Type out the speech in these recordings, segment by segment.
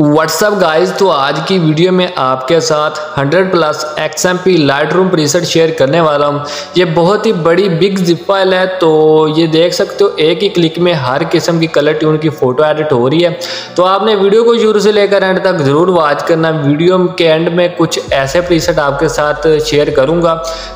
WhatsApp guys तो आज की वीडियो में आपके साथ 100 plus X M P Lightroom preset share करने वाला हूँ। ये बहुत ही बड़ी बिग जिप फ़ाइल है तो ये देख सकते हो, एक ही क्लिक में हर किस्म की कलर ट्यून की फ़ोटो एडिट हो रही है। तो आपने वीडियो को शुरू से लेकर एंड तक ज़रूर वॉच करना। वीडियो के एंड में कुछ ऐसे प्रीसेट आपके साथ शेयर करूँगा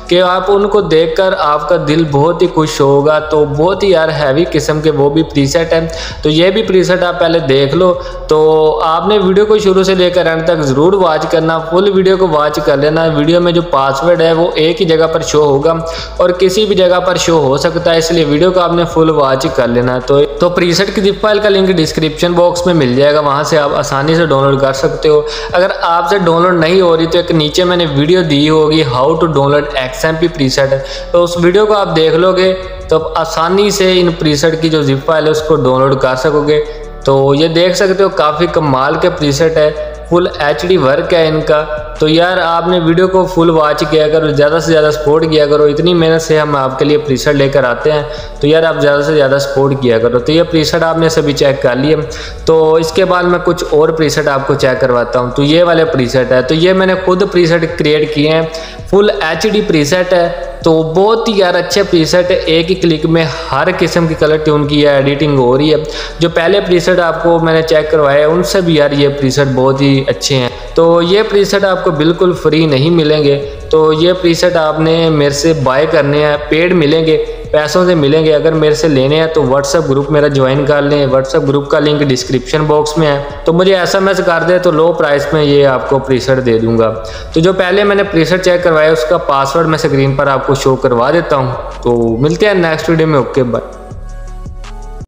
कि आप उनको देख कर आपका दिल बहुत ही खुश होगा। तो बहुत ही यार हैवी किस्म के वो भी प्रीसेट हैं। तो ये भी प्रीसेट आप पहले देख लो। तो आप आपने वीडियो को शुरू से लेकर एंड तक ज़रूर वॉच करना फुल वीडियो को वॉच कर लेना। वीडियो में जो पासवर्ड है, वो एक ही जगह पर शो होगा और किसी भी जगह पर शो हो सकता है, इसलिए वीडियो को आपने फुल वॉच कर लेना। तो तो प्रीसेट की जिप फ़ाइल का लिंक डिस्क्रिप्शन बॉक्स में मिल जाएगा, वहाँ से आप आसानी से डाउनलोड कर सकते हो। अगर आपसे डाउनलोड नहीं हो रही तो एक नीचे मैंने वीडियो दी होगी how to download X M P preset तो उस वीडियो को आप देख लोगे तो आप आसानी से इन प्रीसेट की जो जिप फ़ाइल है, उसको डाउनलोड कर सकोगे। तो ये देख सकते हो, काफ़ी कमाल के प्रीसेट है फुल एचडी वर्क है इनका। तो यार, आपने वीडियो को फुल वॉच किया करो ज़्यादा से ज़्यादा सपोर्ट किया करो, इतनी मेहनत से हम आपके लिए प्रीसेट लेकर आते हैं तो यार आप ज़्यादा से ज़्यादा सपोर्ट किया करो। तो ये प्रीसेट आपने सभी चेक कर लिए। तो इसके बाद मैं कुछ और प्रीसेट आपको चेक करवाता हूँ। तो ये वाले प्रीसेट है तो ये मैंने खुद प्रीसेट क्रिएट किए हैं। फुल एच प्रीसेट है तो बहुत ही यार अच्छे प्रीसेट एक ही क्लिक में हर किस्म की कलर ट्यून की एडिटिंग हो रही है। जो पहले प्रीसेट आपको मैंने चेक करवाया उनसे भी यार ये प्रीसेट बहुत ही अच्छे हैं। तो ये प्रीसेट आपको बिल्कुल फ्री नहीं मिलेंगे। तो ये प्रीसेट आपने मेरे से बाय करने हैं पेड मिलेंगे। पैसों से मिलेंगे। अगर मेरे से लेने हैं तो व्हाट्सअप ग्रुप मेरा ज्वाइन कर लें। व्हाट्सएप ग्रुप का लिंक डिस्क्रिप्शन बॉक्स में है। तो मुझे एस एम एस कर दे तो लो प्राइस में ये आपको प्रीसेट दे दूँगा। तो जो पहले मैंने प्रीसेट चेक करवाया, उसका पासवर्ड मैं स्क्रीन पर आपको शो करवा देता हूँ। तो मिलते हैं नेक्स्ट वीडियो में। Okay bye